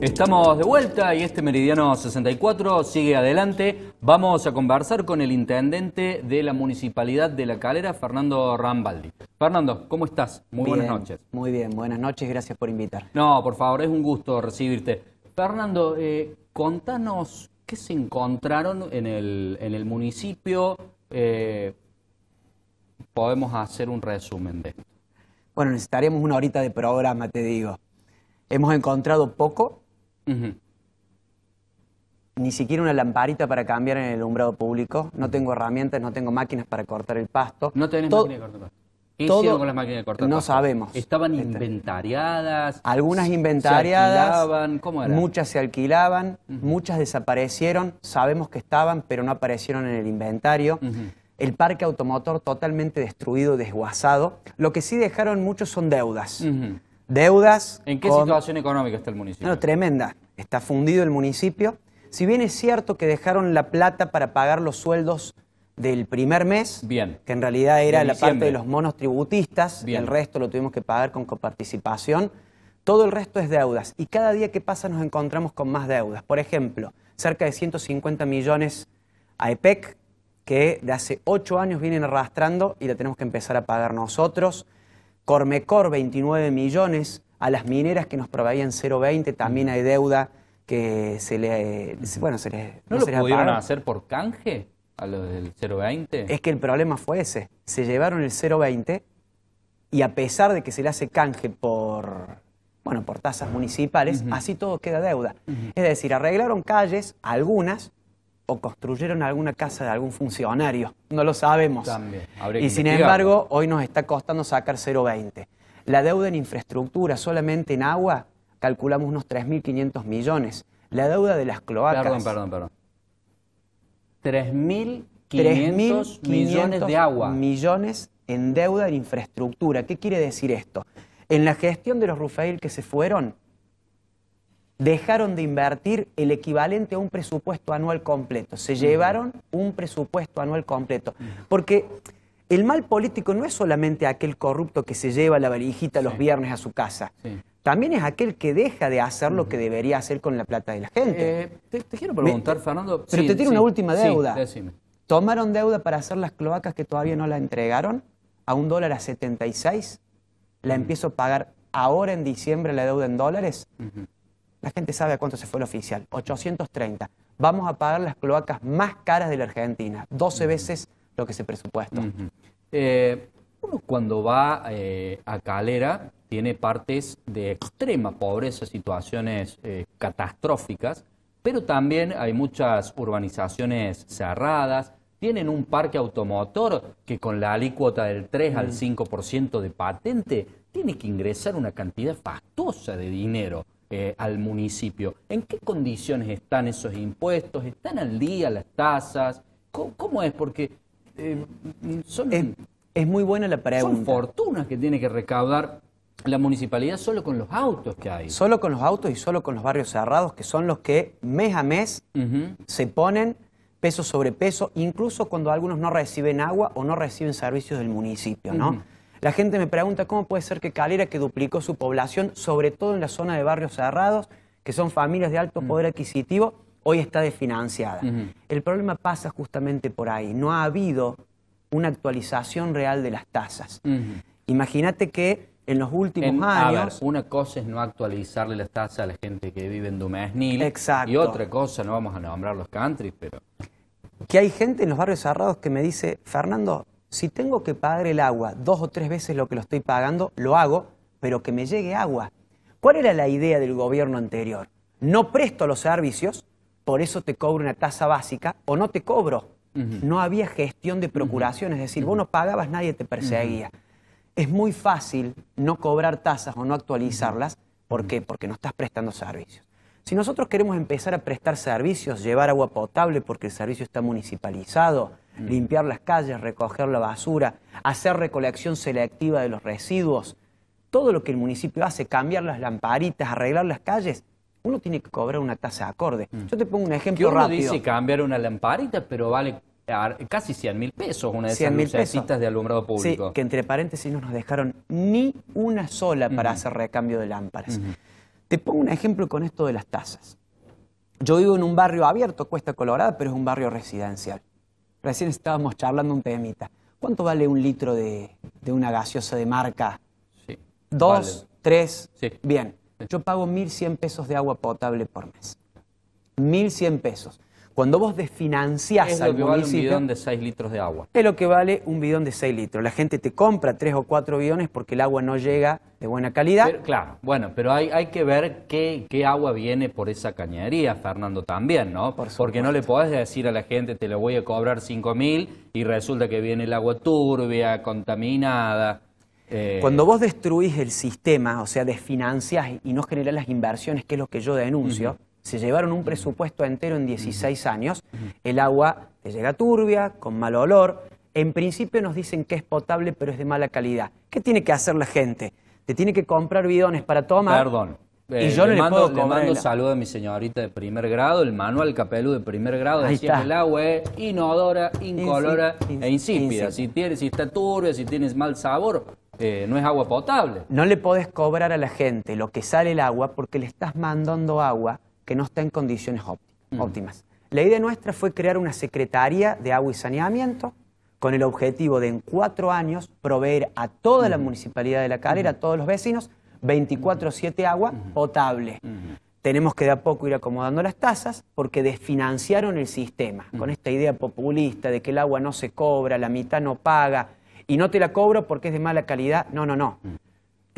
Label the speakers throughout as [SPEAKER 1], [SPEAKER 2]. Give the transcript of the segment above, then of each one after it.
[SPEAKER 1] Estamos de vuelta y este Meridiano 64 sigue adelante. Vamos a conversar con el intendente de la Municipalidad de La Calera, Fernando Rambaldi. Fernando, ¿cómo estás? Muy buenas noches.
[SPEAKER 2] Muy bien, buenas noches, gracias por invitar.
[SPEAKER 1] No, por favor, es un gusto recibirte. Fernando, eh, contanos qué se encontraron en el, en el municipio. Eh, podemos hacer un resumen de esto.
[SPEAKER 2] Bueno, necesitaríamos una horita de programa, te digo. Hemos encontrado poco, ni siquiera una lamparita para cambiar en el alumbrado público. No tengo herramientas, no tengo máquinas para cortar el pasto.
[SPEAKER 1] No tenés máquinas de cortar pasto. ¿Qué hicieron con las máquinas de cortar
[SPEAKER 2] no
[SPEAKER 1] pasto?
[SPEAKER 2] sabemos.
[SPEAKER 1] ¿Estaban inventariadas?
[SPEAKER 2] Algunas inventariadas.
[SPEAKER 1] ¿Se alquilaban? ¿Cómo era?
[SPEAKER 2] Muchas se alquilaban, muchas desaparecieron. Sabemos que estaban, pero no aparecieron en el inventario. El parque automotor totalmente destruido, desguazado. Lo que sí dejaron muchos son deudas. Deudas.
[SPEAKER 1] ¿En qué situación económica está el municipio?
[SPEAKER 2] No, tremenda. Está fundido el municipio. Si bien es cierto que dejaron la plata para pagar los sueldos del primer mes,
[SPEAKER 1] bien.
[SPEAKER 2] que en realidad era la parte de los monos tributistas, el resto lo tuvimos que pagar con coparticipación, todo el resto es deudas. Y cada día que pasa nos encontramos con más deudas. Por ejemplo, cerca de 150 millones a EPEC, que de hace ocho años vienen arrastrando y la tenemos que empezar a pagar nosotros. Cormecor 29 millones, a las mineras que nos proveían 0,20 también hay deuda que se le... Bueno, se
[SPEAKER 1] le, ¿No, lo pudieron hacer por canje a lo del 0,20?
[SPEAKER 2] Es que el problema fue ese. Se llevaron el 0,20 y a pesar de que se le hace canje por, bueno, por tasas municipales, así todo queda deuda. Es decir, arreglaron calles, algunas, o construyeron alguna casa de algún funcionario. No lo sabemos.
[SPEAKER 1] También.
[SPEAKER 2] Y sin embargo, hoy nos está costando sacar 0,20. La deuda en infraestructura, solamente en agua, calculamos unos 3.500 millones. La deuda de las cloacas.
[SPEAKER 1] Perdón, perdón, perdón. 3.500 millones de agua.
[SPEAKER 2] Millones en deuda en infraestructura. ¿Qué quiere decir esto? En la gestión de los Rufael que se fueron, dejaron de invertir el equivalente a un presupuesto anual completo. Se llevaron un presupuesto anual completo. Porque el mal político no es solamente aquel corrupto que se lleva la valijita los viernes a su casa. También es aquel que deja de hacer lo que debería hacer con la plata de la gente.
[SPEAKER 1] Eh, te, quiero preguntar, Fernando.
[SPEAKER 2] Pero te tiene una última deuda. Tomaron deuda para hacer las cloacas que todavía no la entregaron a un dólar a 76. La empiezo a pagar ahora en diciembre la deuda en dólares. La gente sabe a cuánto se fue el oficial, 830. Vamos a pagar las cloacas más caras de la Argentina, 12 veces lo que se presupuesto.
[SPEAKER 1] Eh, uno cuando va eh, a Calera tiene partes de extrema pobreza, situaciones eh, catastróficas, pero también hay muchas urbanizaciones cerradas, tienen un parque automotor que con la alícuota del 3 al 5% de patente tiene que ingresar una cantidad fastuosa de dinero. Eh, al municipio. ¿En qué condiciones están esos impuestos? ¿Están al día las tasas? ¿Cómo, es? Porque
[SPEAKER 2] eh, son, es, muy buena la pregunta.
[SPEAKER 1] Son fortunas que tiene que recaudar la municipalidad solo con los autos que hay.
[SPEAKER 2] Solo con los autos y solo con los barrios cerrados, que son los que mes a mes se ponen peso sobre peso, incluso cuando algunos no reciben agua o no reciben servicios del municipio, ¿no? La gente me pregunta cómo puede ser que Calera, que duplicó su población, sobre todo en la zona de barrios cerrados, que son familias de alto mm. poder adquisitivo, hoy está desfinanciada. El problema pasa justamente por ahí. No ha habido una actualización real de las tasas. Imagínate que en los últimos años...
[SPEAKER 1] una cosa es no actualizarle las tasas a la gente que vive en Dumesnil. Exacto. Y otra cosa, no vamos a nombrar los countries, pero...
[SPEAKER 2] Que hay gente en los barrios cerrados que me dice, Fernando, si tengo que pagar el agua dos o tres veces lo que lo estoy pagando, lo hago, pero que me llegue agua. ¿Cuál era la idea del gobierno anterior? No presto los servicios, por eso te cobro una tasa básica, o no te cobro. No había gestión de procuración, es decir, vos no pagabas, nadie te perseguía. Es muy fácil no cobrar tasas o no actualizarlas. ¿Por qué? Porque no estás prestando servicios. Si nosotros queremos empezar a prestar servicios, llevar agua potable porque el servicio está municipalizado, Mm. limpiar las calles, recoger la basura, hacer recolección selectiva de los residuos, todo lo que el municipio hace, cambiar las lamparitas, arreglar las calles, uno tiene que cobrar una tasa acorde. Mm. Yo te pongo un ejemplo
[SPEAKER 1] uno
[SPEAKER 2] rápido.
[SPEAKER 1] dice cambiar una lamparita, pero vale casi 100 mil pesos una de esas lucecitas de alumbrado público.
[SPEAKER 2] Sí, que entre paréntesis no nos dejaron ni una sola para hacer recambio de lámparas. Te pongo un ejemplo con esto de las tasas. Yo vivo en un barrio abierto, Cuesta Colorada, pero es un barrio residencial. Recién estábamos charlando un temita. ¿Cuánto vale un litro de, una gaseosa de marca?
[SPEAKER 1] Sí.
[SPEAKER 2] ¿Dos? ¿Tres?
[SPEAKER 1] Sí.
[SPEAKER 2] Bien. Yo pago 1.100 pesos de agua potable por mes. 1.100 pesos. Cuando vos desfinanciás
[SPEAKER 1] es
[SPEAKER 2] al
[SPEAKER 1] lo que vale un bidón de 6 litros de agua.
[SPEAKER 2] es lo que vale un bidón de 6 litros. La gente te compra 3 o 4 bidones porque el agua no llega de buena calidad.
[SPEAKER 1] Pero, claro, bueno, pero hay, hay que ver qué, qué agua viene por esa cañería, Fernando, también, ¿no?
[SPEAKER 2] Por
[SPEAKER 1] Porque no le podés decir a la gente, te lo voy a cobrar 5 mil y resulta que viene el agua turbia, contaminada. eh,
[SPEAKER 2] Cuando vos destruís el sistema, o sea, desfinanciás y no generás las inversiones, que es lo que yo denuncio, se llevaron un presupuesto entero en 16 años, el agua te llega turbia, con mal olor, en principio nos dicen que es potable, pero es de mala calidad. ¿Qué tiene que hacer la gente? Te tiene que comprar bidones para tomar.
[SPEAKER 1] Perdón.
[SPEAKER 2] Y
[SPEAKER 1] Eh,
[SPEAKER 2] yo no le
[SPEAKER 1] mando, le saludo a mi señorita de primer grado, el manual capelú de primer grado decía que el agua es inodora, incolora e insípida.
[SPEAKER 2] insípida.
[SPEAKER 1] Si, tiene, si está turbia, si tienes mal sabor, eh, no es agua potable.
[SPEAKER 2] No le podés cobrar a la gente lo que sale el agua porque le estás mandando agua que no está en condiciones ópti- óptimas. La idea nuestra fue crear una Secretaría de Agua y Saneamiento con el objetivo de en cuatro años proveer a toda la municipalidad de La Calera, a todos los vecinos, 24-7 agua potable. Tenemos que de a poco ir acomodando las tasas porque desfinanciaron el sistema con esta idea populista de que el agua no se cobra, la mitad no paga y no te la cobro porque es de mala calidad. No, no, no.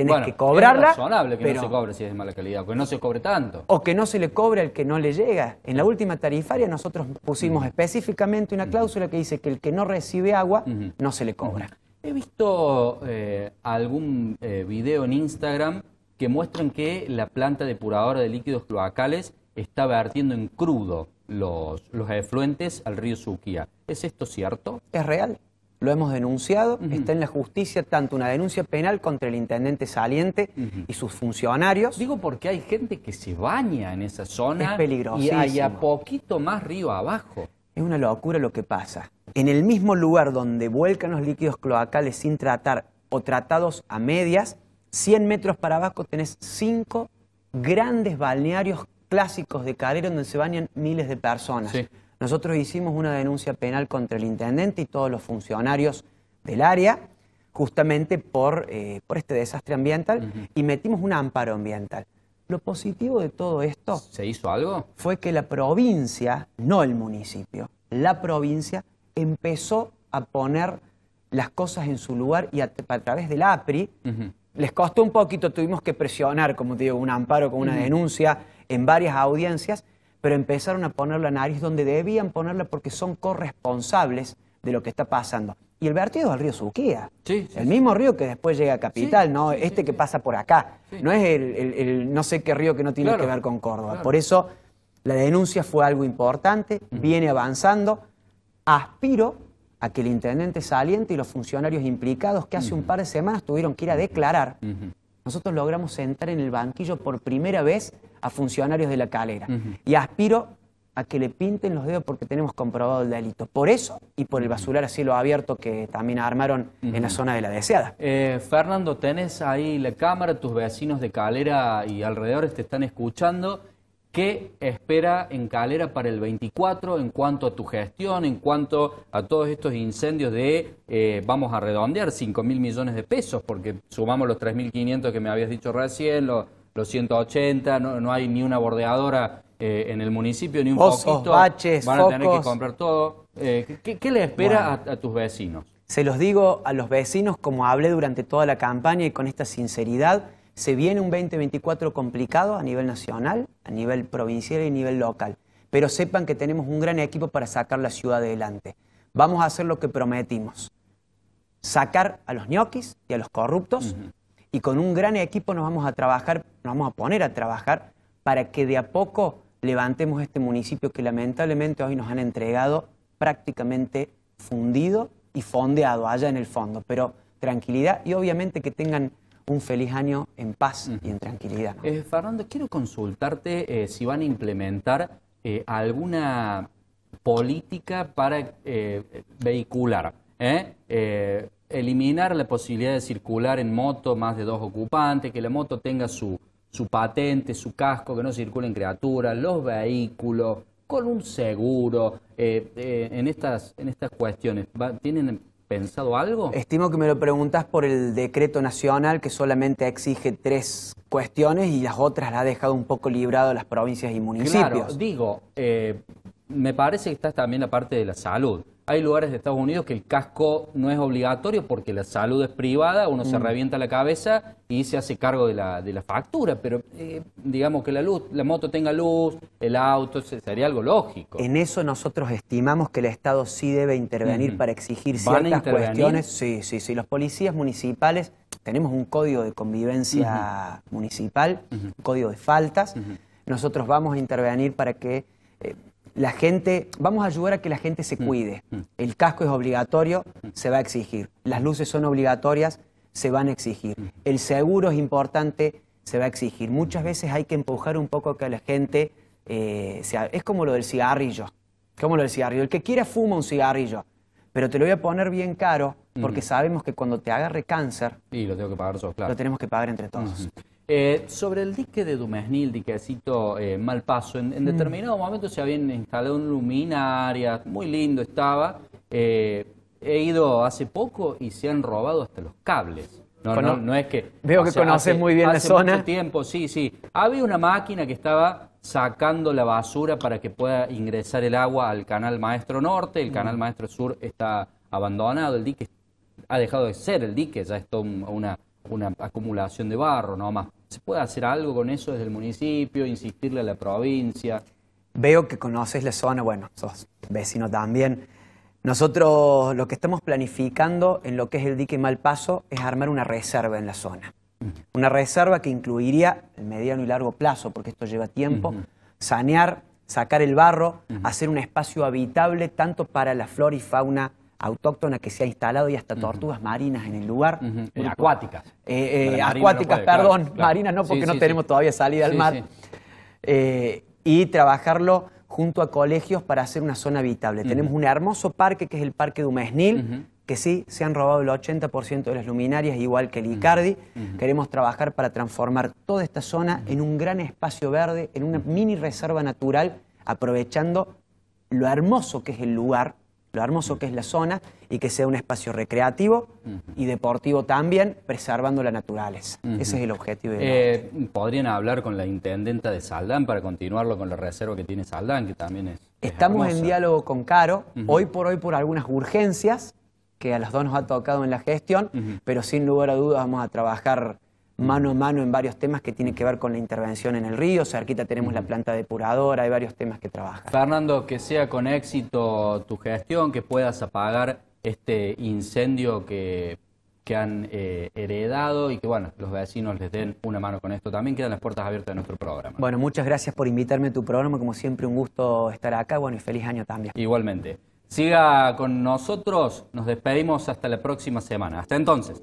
[SPEAKER 2] Tenés
[SPEAKER 1] Bueno,
[SPEAKER 2] que cobrarla.
[SPEAKER 1] Es razonable que
[SPEAKER 2] pero-
[SPEAKER 1] no se cobre si es de mala calidad, porque no se cobre tanto.
[SPEAKER 2] o que no se le cobre al que no le llega. En la última tarifaria nosotros pusimos específicamente una cláusula que dice que el que no recibe agua no se le cobra.
[SPEAKER 1] He visto eh, algún eh, video en Instagram que muestran que la planta depuradora de líquidos cloacales está vertiendo en crudo los, los efluentes al río Suquía. ¿Es esto cierto?
[SPEAKER 2] Es real, lo hemos denunciado, está en la justicia tanto una denuncia penal contra el intendente saliente y sus funcionarios.
[SPEAKER 1] Digo porque hay gente que se baña en esa zona
[SPEAKER 2] Es peligrosísimo.
[SPEAKER 1] y hay a poquito más río abajo.
[SPEAKER 2] Es una locura lo que pasa. En el mismo lugar donde vuelcan los líquidos cloacales sin tratar o tratados a medias, 100 metros para abajo tenés cinco grandes balnearios clásicos de Calera donde se bañan miles de personas.
[SPEAKER 1] Sí.
[SPEAKER 2] Nosotros hicimos una denuncia penal contra el intendente y todos los funcionarios del área, justamente por, eh, por este desastre ambiental, y metimos un amparo ambiental. Lo positivo de todo esto
[SPEAKER 1] ¿Se hizo algo?
[SPEAKER 2] fue que la provincia, no el municipio, la provincia empezó a poner las cosas en su lugar y a, a través del APRI les costó un poquito, tuvimos que presionar, como te digo, un amparo con una denuncia en varias audiencias, pero empezaron a poner la nariz donde debían ponerla porque son corresponsables de lo que está pasando. Y el vertido al río Suquía,
[SPEAKER 1] Sí, sí,
[SPEAKER 2] el mismo río que después llega a Capital,
[SPEAKER 1] Sí,
[SPEAKER 2] no este que pasa por acá, no es el, el- el no sé qué río que no tiene
[SPEAKER 1] Claro,
[SPEAKER 2] que ver con Córdoba.
[SPEAKER 1] claro.
[SPEAKER 2] Por eso la denuncia fue algo importante, viene avanzando. Aspiro a que el intendente saliente y los funcionarios implicados que hace un par de semanas tuvieron que ir a declarar, nosotros logramos sentar en el banquillo por primera vez a funcionarios de la calera. Y aspiro a que le pinten los dedos porque tenemos comprobado el delito. Por eso y por el basular a cielo abierto que también armaron en la zona de la deseada.
[SPEAKER 1] Eh, Fernando, tenés ahí la cámara, tus vecinos de Calera y alrededores te están escuchando. ¿Qué espera en Calera para el 24 en cuanto a tu gestión, en cuanto a todos estos incendios de, eh, vamos a redondear, 5 mil millones de pesos? Porque sumamos los 3.500 que me habías dicho recién, los, los 180, no, no hay ni una bordeadora eh, en el municipio, ni un
[SPEAKER 2] Pozos,
[SPEAKER 1] poquito.
[SPEAKER 2] baches,
[SPEAKER 1] Van a tener que comprar todo. Eh, ¿qué, qué le espera a- a tus vecinos?
[SPEAKER 2] Se los digo a los vecinos como hablé durante toda la campaña y con esta sinceridad, se viene un 2024 complicado a nivel nacional, a nivel provincial y a nivel local. Pero sepan que tenemos un gran equipo para sacar la ciudad adelante. Vamos a hacer lo que prometimos. Sacar a los ñoquis y a los corruptos y con un gran equipo nos vamos a trabajar, nos vamos a poner a trabajar para que de a poco levantemos este municipio que lamentablemente hoy nos han entregado prácticamente fundido y fondeado allá en el fondo. Pero tranquilidad y obviamente que tengan un feliz año en paz y en tranquilidad.
[SPEAKER 1] Eh, Fernando, quiero consultarte eh, si van a implementar eh, alguna política para eh, vehicular, ¿eh? Eh, eliminar la posibilidad de circular en moto más de dos ocupantes, que la moto tenga su, su patente, su casco, que no circulen criaturas, los vehículos, con un seguro, en, estas, en estas cuestiones. ¿Tienen pensado algo?
[SPEAKER 2] Estimo que me lo preguntas por el decreto nacional que solamente exige tres cuestiones y las otras las ha dejado un poco librado a las provincias y municipios.
[SPEAKER 1] Claro, digo, eh, me parece que está también la parte de la salud. Hay lugares de Estados Unidos que el casco no es obligatorio porque la salud es privada, uno se mm. revienta la cabeza y se hace cargo de la, de la factura, pero eh, digamos que la luz, la moto tenga luz, el auto, sería algo lógico.
[SPEAKER 2] En eso nosotros estimamos que el Estado sí debe intervenir para exigir ciertas cuestiones. Sí, sí, sí. Los policías municipales, tenemos un código de convivencia municipal, un código de faltas. Nosotros vamos a intervenir para que eh, la gente, vamos a ayudar a que la gente se mm, cuide. Mm. El casco es obligatorio, se va a exigir. Las luces son obligatorias, se van a exigir. Mm. El seguro es importante, se va a exigir. Muchas veces hay que empujar un poco a que la gente, eh, sea, es como lo del cigarrillo, como lo del cigarrillo. El que quiera fuma un cigarrillo, pero te lo voy a poner bien caro porque sabemos que cuando te agarre cáncer...
[SPEAKER 1] Y lo tengo que pagar yo, claro.
[SPEAKER 2] Lo tenemos que pagar entre todos.
[SPEAKER 1] Eh, sobre el dique de Dumesnil, diquecito eh, Malpaso, en, determinado momento se habían instalado un luminaria, muy lindo estaba. Eh, he ido hace poco y se han robado hasta los cables.
[SPEAKER 2] No, no, no es que. Veo que conoces muy bien la zona.
[SPEAKER 1] Hace tiempo, sí, sí. Había una máquina que estaba sacando la basura para que pueda ingresar el agua al canal Maestro Norte. El canal Maestro Sur está abandonado. El dique ha dejado de ser el dique, ya es una, una acumulación de barro nomás. ¿Se puede hacer algo con eso desde el municipio, insistirle a la provincia?
[SPEAKER 2] Veo que conoces la zona, bueno, sos vecino también. Nosotros lo que estamos planificando en lo que es el dique Malpaso es armar una reserva en la zona. Una reserva que incluiría el mediano y largo plazo, porque esto lleva tiempo, sanear, sacar el barro, hacer un espacio habitable tanto para la flora y fauna autóctona que se ha instalado y hasta tortugas marinas en el lugar.
[SPEAKER 1] Eh, acuáticas.
[SPEAKER 2] Eh, eh, acuáticas, perdón, marinas no porque no tenemos todavía salida al mar. y trabajarlo junto a colegios para hacer una zona habitable. Tenemos un hermoso parque que es el Parque Dumesnil, que sí, se han robado el 80% de las luminarias, igual que el Icardi. Queremos trabajar para transformar toda esta zona en un gran espacio verde, en una mini reserva natural, aprovechando lo hermoso que es el lugar lo hermoso que es la zona y que sea un espacio recreativo y deportivo también, preservando la naturaleza. Ese es el objetivo.
[SPEAKER 1] Eh, ¿Podrían hablar con la intendenta de Saldán para continuarlo con la reserva que tiene Saldán, que también es...
[SPEAKER 2] Estamos en diálogo con Caro, hoy por hoy por algunas urgencias que a los dos nos ha tocado en la gestión, pero sin lugar a dudas vamos a trabajar mano a mano en varios temas que tienen que ver con la intervención en el río. Cerquita tenemos la planta depuradora, hay varios temas que trabajan.
[SPEAKER 1] Fernando, que sea con éxito tu gestión, que puedas apagar este incendio que, que han eh, heredado y que bueno, los vecinos les den una mano con esto. También quedan las puertas abiertas de nuestro programa.
[SPEAKER 2] Bueno, muchas gracias por invitarme a tu programa, como siempre un gusto estar acá, bueno, y feliz año también.
[SPEAKER 1] Igualmente. Siga con nosotros, nos despedimos hasta la próxima semana. Hasta entonces.